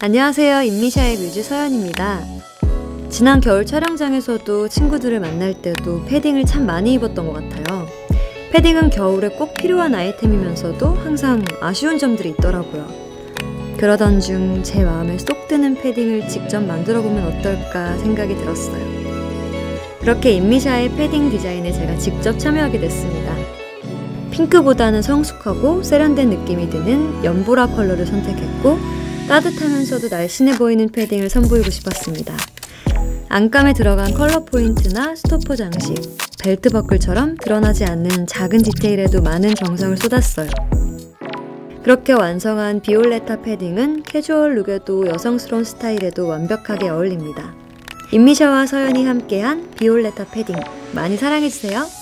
안녕하세요. 잇미샤의 뮤즈 서현입니다. 지난 겨울 촬영장에서도 친구들을 만날 때도 패딩을 참 많이 입었던 것 같아요. 패딩은 겨울에 꼭 필요한 아이템이면서도 항상 아쉬운 점들이 있더라고요. 그러던 중 제 마음에 쏙 드는 패딩을 직접 만들어 보면 어떨까 생각이 들었어요. 그렇게 잇미샤의 패딩 디자인에 제가 직접 참여하게 됐습니다. 핑크보다는 성숙하고 세련된 느낌이 드는 연보라 컬러를 선택했고 따뜻하면서도 날씬해 보이는 패딩을 선보이고 싶었습니다. 안감에 들어간 컬러 포인트나 스토퍼 장식, 벨트 버클처럼 드러나지 않는 작은 디테일에도 많은 정성을 쏟았어요. 그렇게 완성한 비올레타 패딩은 캐주얼 룩에도 여성스러운 스타일에도 완벽하게 어울립니다. 잇미샤와 서현이 함께한 비올레타 패딩 많이 사랑해주세요.